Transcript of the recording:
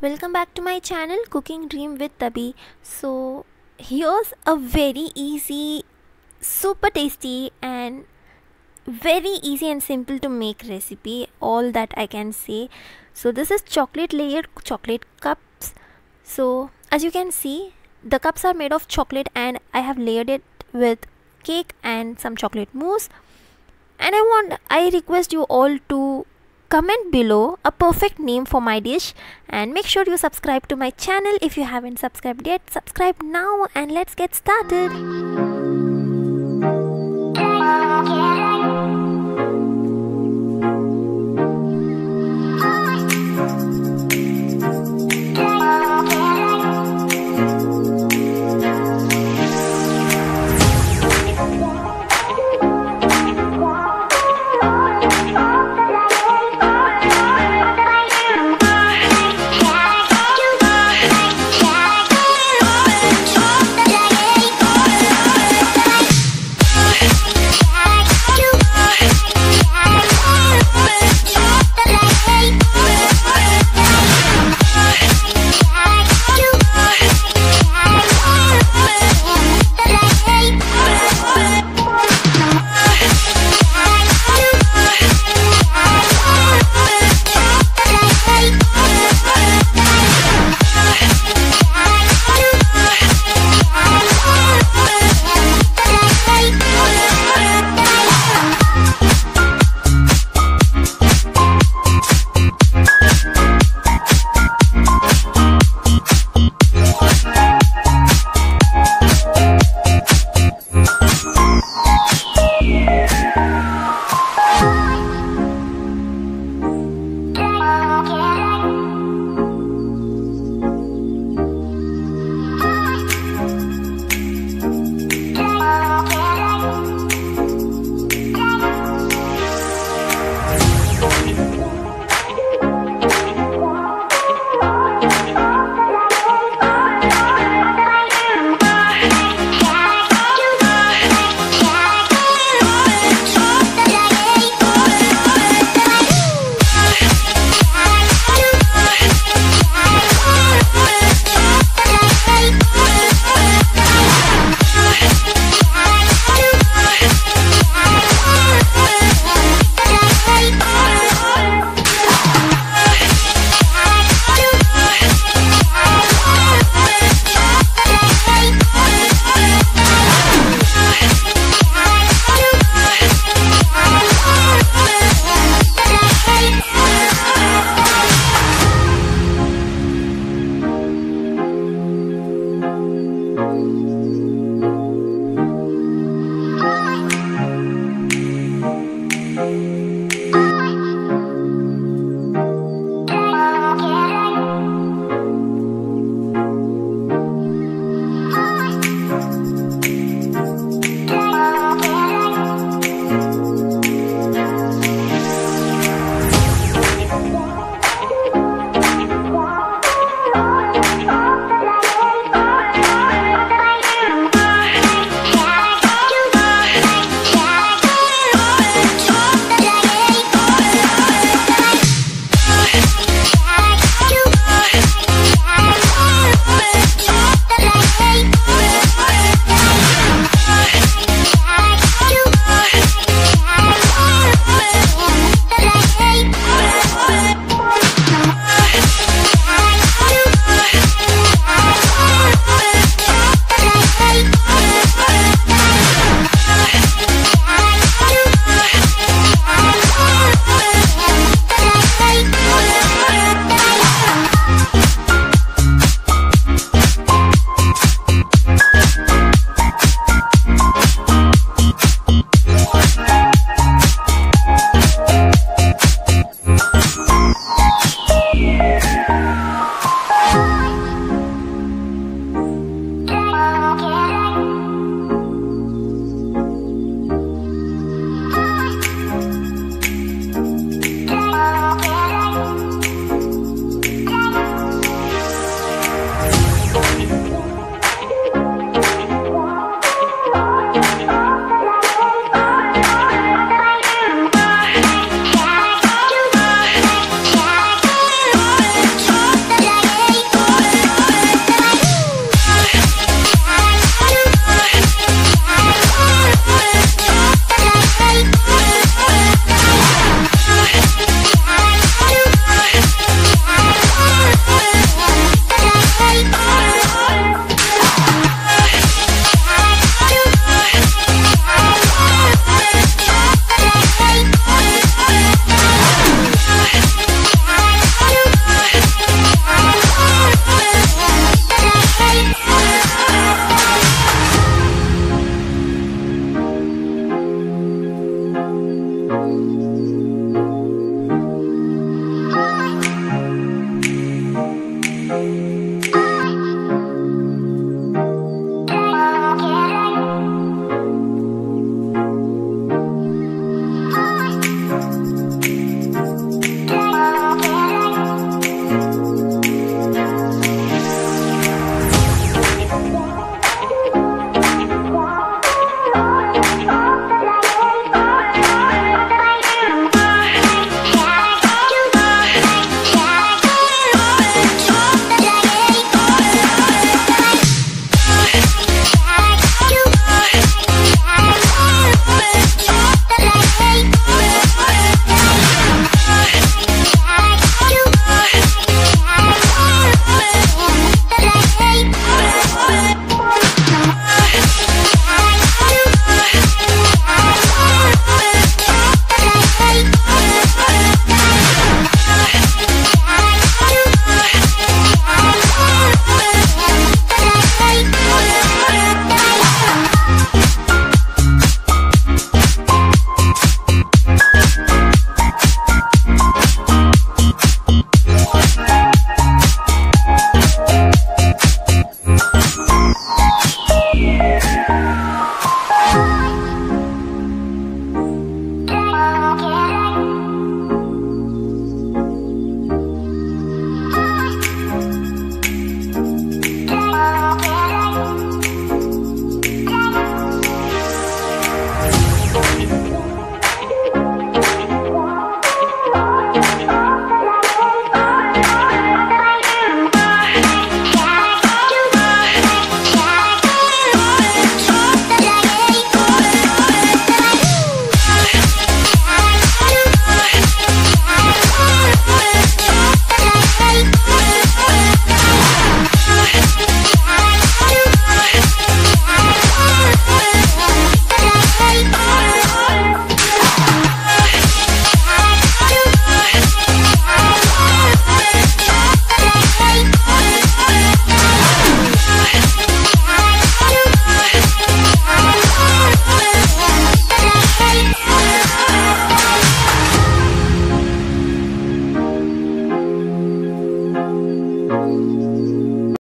welcome back to my channel cooking dream with Tabi so here's a very easy super tasty and very easy and simple to make recipe all that I can say. So this is chocolate layered chocolate cups. So as you can see the cups are made of chocolate and I have layered it with cake and some chocolate mousse. And I want I request you all to comment below a perfect name for my dish and make sure you subscribe to my channel if you haven't subscribed yet. Subscribe now and let's get started